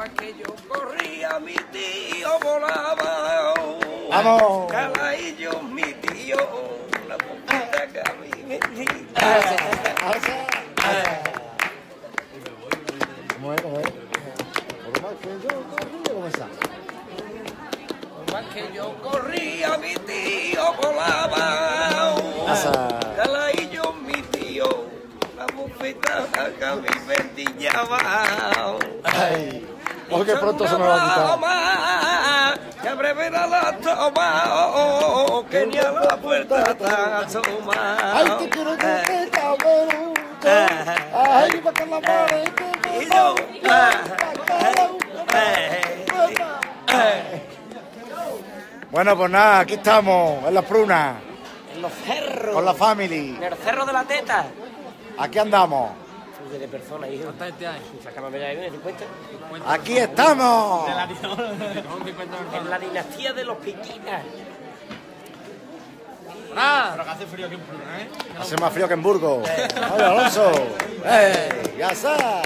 más que yo corría, mi tío volaba. Vamos. Calaillo, mi tío, la poquita que a mí me. ¿Cómo es? ¿Cómo es? Por más que yo corría, ¿cómo está? Por más que yo corría, mi tío volaba. Calaillo, mi tío, la bufeta que a mí me endillaba. Ay, porque pronto se me va a quitar. quitar. Que a breve la toma, que ni a la puerta está asomado. Ay, te quiero que cabrón. Ay, va con la pared. Y yo, Bueno, pues nada, aquí estamos, en las prunas, En los cerros. con la family. En el cerro de la teta. Aquí andamos. De persona, hijo. ¿Cuánta gente hay? Sácame ya de 50. Aquí estamos. En la dinastía de los piquinas. Pero que hace frío aquí en Pruna, ¿eh? Hace más frío que en Burgos. Oye, Alonso. ¡Eh! ¡Ya está!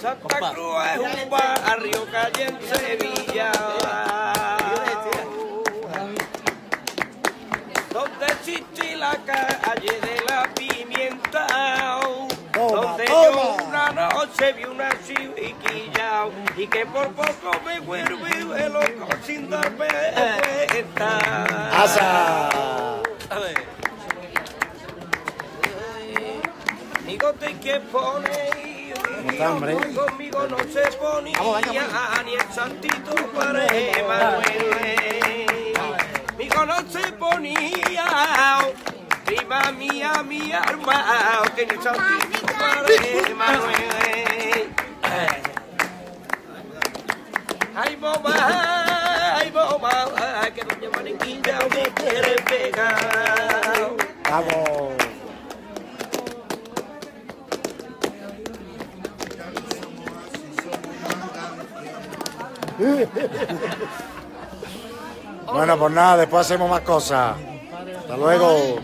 Santa Cruz es un barrio hay en Sevilla. Donde existe la calle de la una noche vi una chiviquilla y que por poco me vuelve loco sin darme cuenta. ¡Asa! A ver. Bigote que pone? Conmigo no se ponía ni el santito para Emanuel. Conmigo no se ponía prima mía, mi arma, que ni el santito Ay, mamá, que doña Mariquilla me quiere pegar. ¡Vamos! Bueno, pues nada, después hacemos más cosas. Hasta luego.